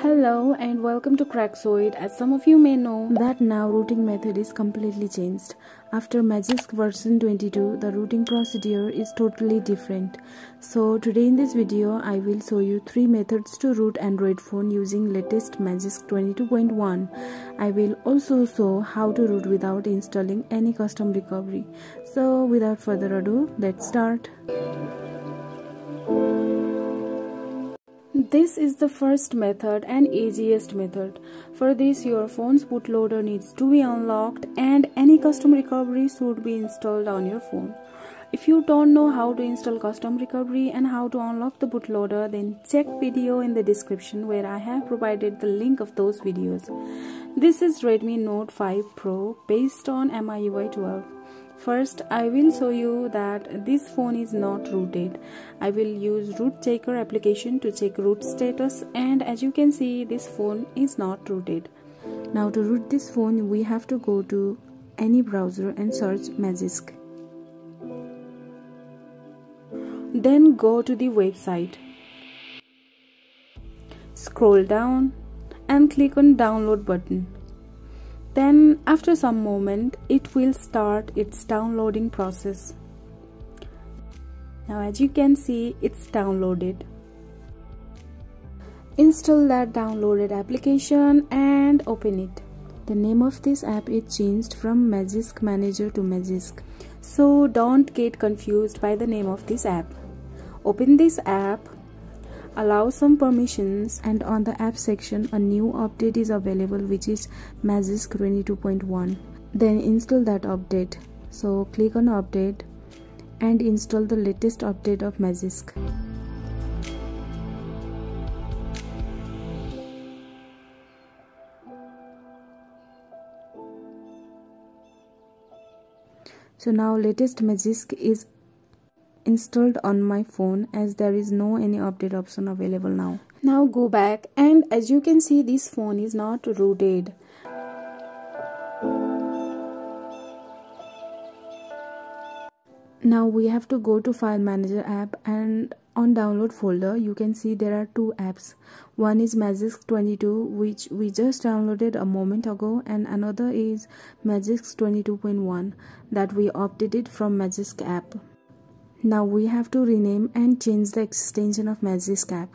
Hello and welcome to Craxoid. As some of you may know that now rooting method is completely changed. After Magisk version 22, the rooting procedure is totally different. So today in this video, I will show you 3 methods to root Android phone using latest Magisk 22.1. I will also show how to root without installing any custom recovery. So without further ado, let's start. This is the first method and easiest method. For this your phone's bootloader needs to be unlocked and any custom recovery should be installed on your phone. If you don't know how to install custom recovery and how to unlock the bootloader then check video in the description where I have provided the link of those videos. This is Redmi Note 5 Pro based on MIUI 12. First, I will show you that this phone is not rooted. I will use root checker application to check root status and as you can see this phone is not rooted. Now to root this phone we have to go to any browser and search Magisk. Then go to the website. Scroll down and click on download button then after some moment it will start its downloading process. Now as you can see it's downloaded. Install that downloaded application and open it. The name of this app is changed from Magisk Manager to Magisk so don't get confused by the name of this app. Open this app allow some permissions and on the app section a new update is available which is Magisk 22.1 then install that update. So click on update and install the latest update of Magisk so now latest Magisk is installed on my phone as there is no any update option available now. Now go back and as you can see this phone is not rooted. Now we have to go to file manager app and on download folder you can see there are two apps. One is magisk 22 which we just downloaded a moment ago and another is magisk 22.1 that we updated from magisk app now we have to rename and change the extension of Magisk app.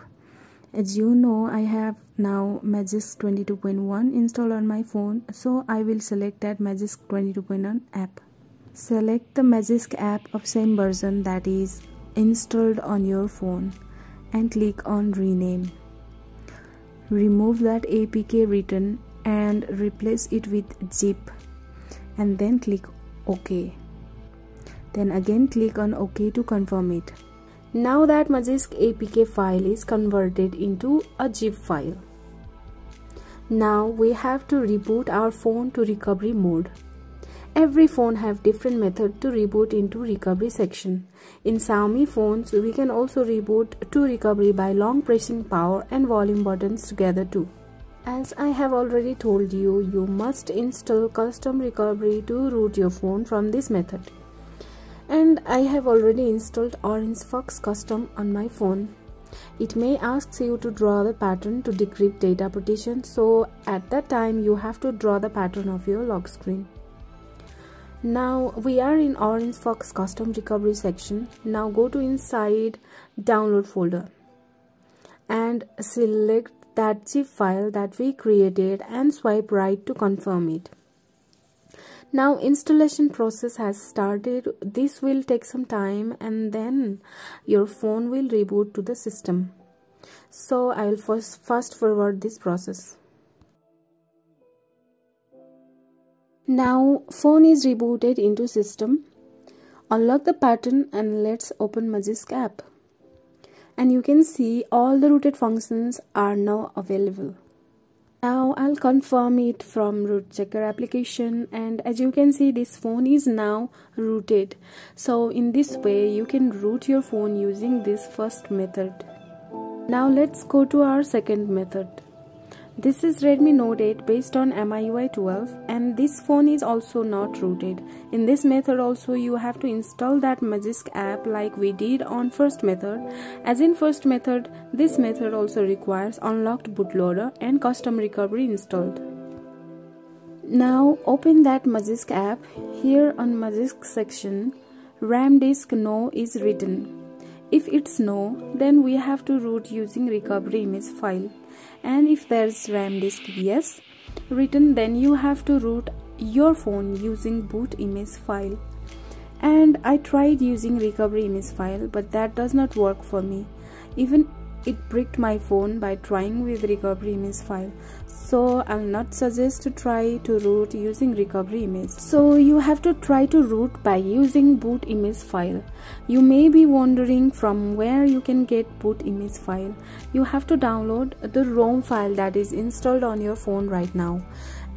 As you know, I have now Magisk 22.1 installed on my phone, so I will select that Magisk 22.1 app. Select the Magisk app of same version that is installed on your phone and click on rename. Remove that APK written and replace it with zip and then click OK. Then again click on OK to confirm it. Now that Magisk APK file is converted into a zip file. Now we have to reboot our phone to recovery mode. Every phone have different method to reboot into recovery section. In Xiaomi phones, we can also reboot to recovery by long pressing power and volume buttons together too. As I have already told you, you must install custom recovery to root your phone from this method and I have already installed Orange Fox Custom on my phone. It may ask you to draw the pattern to decrypt data partition so at that time you have to draw the pattern of your lock screen. Now we are in Orange Fox Custom Recovery section. Now go to inside download folder and select that zip file that we created and swipe right to confirm it now installation process has started. This will take some time and then your phone will reboot to the system. So i will first fast forward this process. Now phone is rebooted into system. Unlock the pattern and let's open magisk app. And you can see all the rooted functions are now available now I'll confirm it from root checker application and as you can see this phone is now rooted. So in this way you can root your phone using this first method. Now let's go to our second method This is Redmi Note 8 based on MIUI 12 and this phone is also not rooted. In this method also you have to install that Magisk app like we did on first method. As in first method, this method also requires unlocked bootloader and custom recovery installed. Now open that Magisk app. Here on Magisk section, RAM disk no is written. If it's no, then we have to root using recovery image file and if there's RAM disk yes. Written then you have to root your phone using boot image file. And I tried using recovery image file but that does not work for me. Even it bricked my phone by trying with recovery image file. So I'll not suggest to try to root using recovery image. So you have to try to root by using boot image file. You may be wondering from where you can get boot image file. You have to download the ROM file that is installed on your phone right now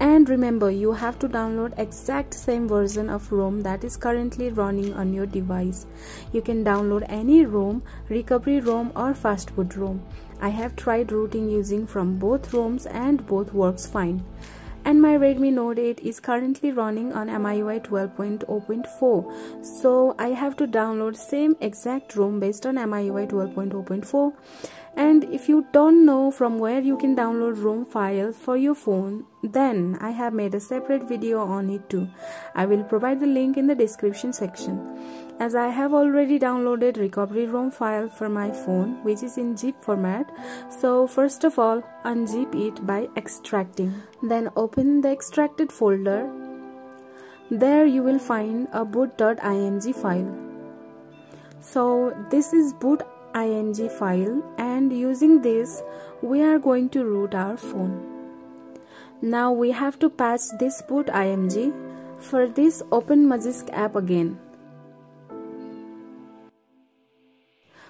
and remember you have to download exact same version of ROM that is currently running on your device. You can download any ROM recovery ROM or fastboot ROM. I have tried rooting using from both ROMs and both works fine. And my Redmi Note 8 is currently running on MIUI 12.0.4 so I have to download same exact ROM based on MIUI 12.0.4 and if you don't know from where you can download ROM file for your phone then I have made a separate video on it too. I will provide the link in the description section. As I have already downloaded recovery ROM file for my phone which is in zip format. So first of all unzip it by extracting. Then open the extracted folder. There you will find a boot.img file. So this is boot.img file and using this we are going to root our phone. Now we have to patch this boot img. For this open Magisk app again.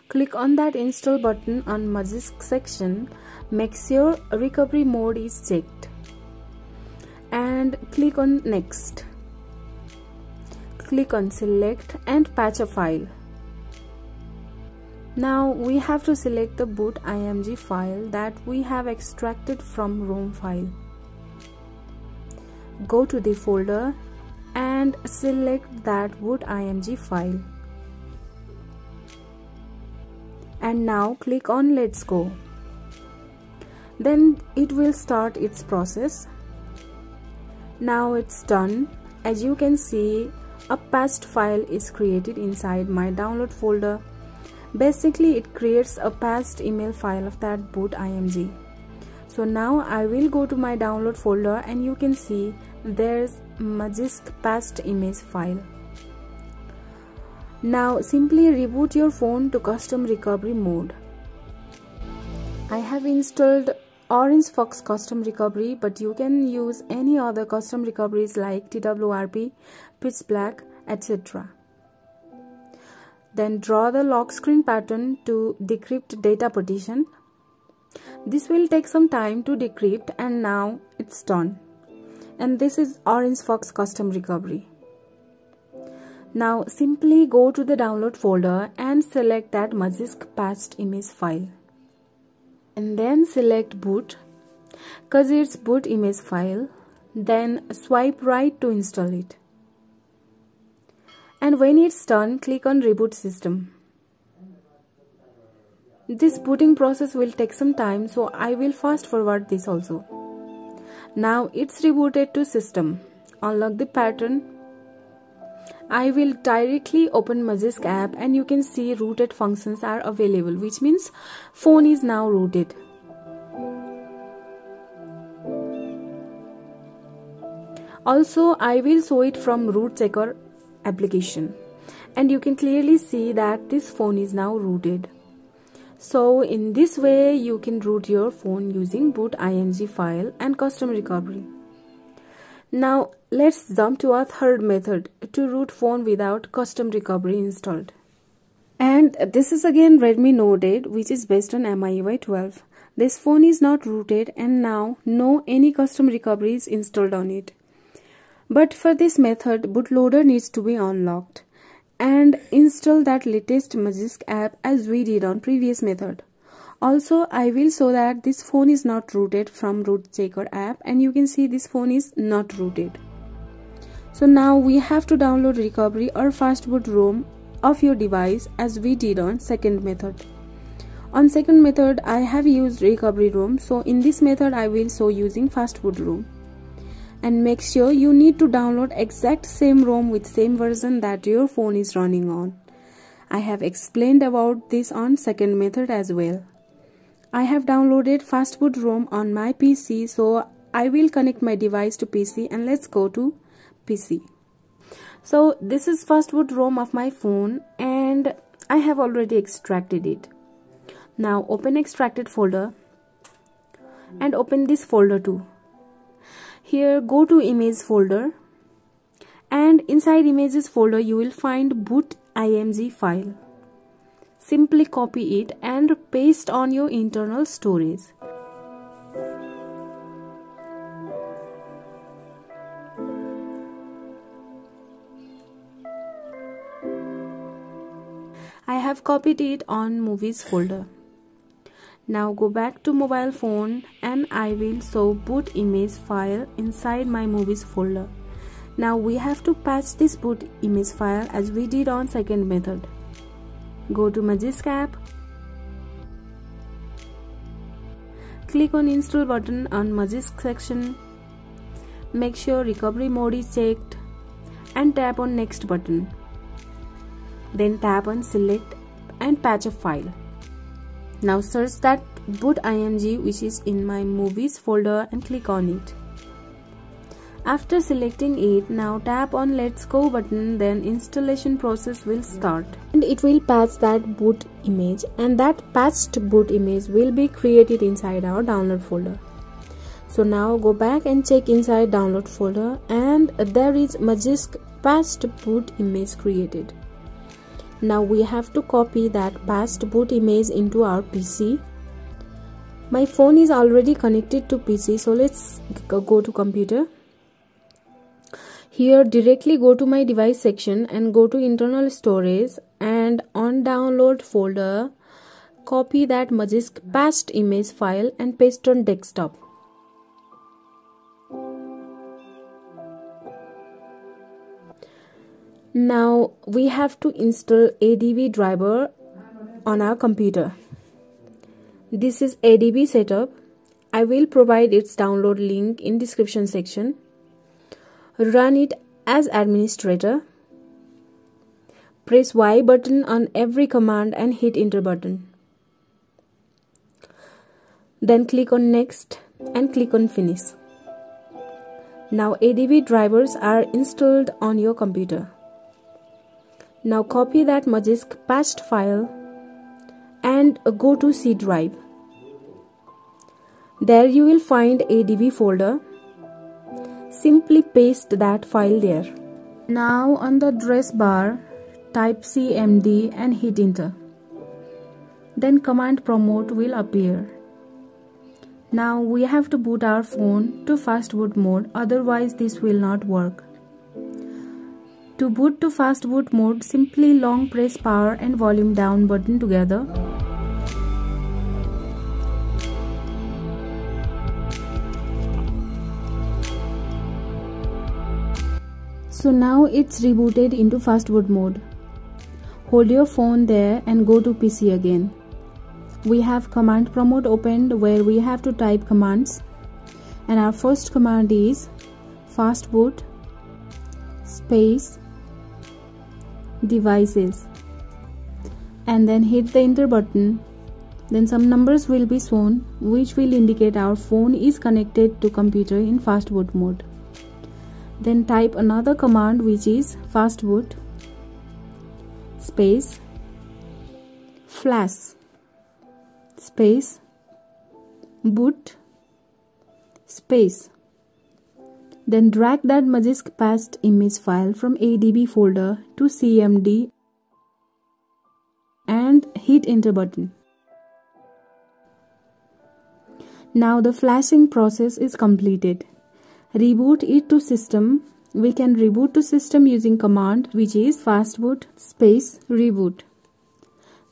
Click on that install button on Magisk section. Make sure recovery mode is checked. And click on next. Click on select and patch a file. Now we have to select the boot img file that we have extracted from ROM file. Go to the folder and select that boot img file. And now click on let's go. Then it will start its process. Now it's done. As you can see, a patched file is created inside my download folder basically it creates a patched image file of that boot img so now I will go to my download folder and you can see there's Magisk patched image file. Now simply reboot your phone to custom recovery mode. I have installed Orange Fox custom recovery but you can use any other custom recoveries like TWRP, Pitch Black, etc. Then draw the lock screen pattern to decrypt data partition. This will take some time to decrypt and now it's done. And this is Orange Fox custom recovery. Now simply go to the download folder and select that Magisk patched image file. And then select boot cause it's boot image file. Then swipe right to install it and when it's done click on reboot system. This booting process will take some time so I will fast forward this also. Now it's rebooted to system. Unlock the pattern. I will directly open Magisk app and you can see rooted functions are available which means phone is now rooted. Also I will show it from root checker application. And you can clearly see that this phone is now rooted. So in this way you can root your phone using boot img file and custom recovery. Now let's jump to our third method to root phone without custom recovery installed. And this is again Redmi Note 8 which is based on MIUI 12 this phone is not rooted and now no any custom recovery is installed on it but for this method, bootloader needs to be unlocked and install that latest Magisk app as we did on previous method. also I will show that this phone is not rooted from root checker app and you can see this phone is not rooted so now we have to download recovery or fast boot ROM of your device as we did on second method. On second method I have used recovery ROM so in this method I will show using fast boot ROM. And make sure you need to download exact same ROM with same version that your phone is running on. I have explained about this on second method as well. I have downloaded fast boot ROM on my PC so I will connect my device to PC and let's go to PC. So this is fast boot ROM of my phone and I have already extracted it. Now open extracted folder and open this folder too. Here go to image folder and inside images folder you will find boot img file. Simply copy it and paste on your internal storage. I have copied it on movies folder. Now go back to mobile phone and I will show boot image file inside my movies folder. Now we have to patch this boot image file as we did on second method. Go to Magisk app. Click on install button on Magisk section. Make sure recovery mode is checked and tap on next button. Then tap on select and patch a file. Now search that boot img which is in my movies folder and click on it. After selecting it, now tap on let's go button then installation process will start. And it will patch that boot image and that patched boot image will be created inside our download folder. So now go back and check inside download folder and there is Magisk patched boot image created. Now we have to copy that patched boot image into our PC. My phone is already connected to PC so let's go to computer. Here directly go to my device section and go to internal storage and on download folder copy that Magisk patched image file and paste on desktop. Now we have to install ADB driver on our computer. This is ADB setup. I will provide its download link in description section. Run it as administrator. Press Y button on every command and hit enter button. Then click on next and click on finish. Now ADB drivers are installed on your computer. Now copy that Magisk patched file and go to C drive. There you will find ADB folder. Simply paste that file there. Now on the address bar, type cmd and hit enter. Then command prompt will appear. Now we have to boot our phone to fast boot mode otherwise this will not work. To boot to fast boot mode, simply long press power and volume down button together. So now it's rebooted into fast boot mode. Hold your phone there and go to PC again. We have command prompt opened where we have to type commands and our first command is fast boot space devices. And then hit the enter button. Then some numbers will be shown which will indicate our phone is connected to computer in fast boot mode. Then type another command which is fast boot space flash space boot space then drag that Magisk Patched image file from ADB folder to CMD and hit enter button. Now the flashing process is completed. Reboot it to system. We can reboot to system using command which is fastboot space reboot.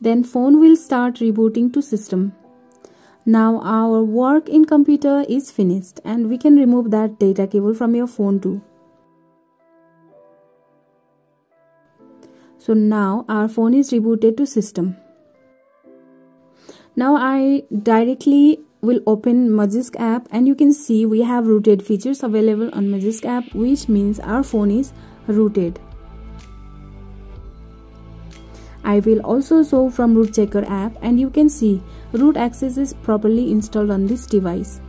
Then phone will start rebooting to system. Now our work in computer is finished and we can remove that data cable from your phone too so now our phone is rebooted to system now i directly will open Magisk app and you can see we have rooted features available on Magisk app which means our phone is rooted. I will also show from root checker app and you can see root access is properly installed on this device.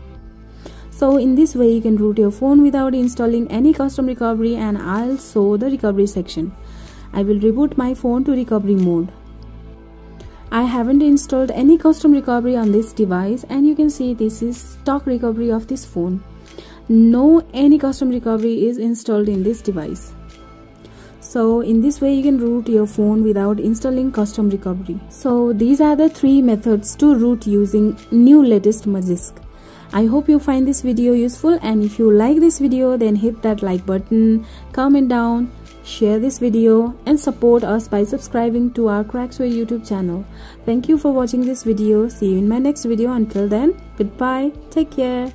So in this way you can root your phone without installing any custom recovery and I'll show the recovery section. I will reboot my phone to recovery mode. I haven't installed any custom recovery on this device and you can see this is stock recovery of this phone. No any custom recovery is installed in this device. So in this way you can root your phone without installing custom recovery. So these are the three methods to root using new latest Magisk. I hope you find this video useful and if you like this video then hit that like button, comment down, share this video and support us by subscribing to our Craxoid YouTube channel. Thank you for watching this video. See you in my next video. Until then, goodbye. Take care.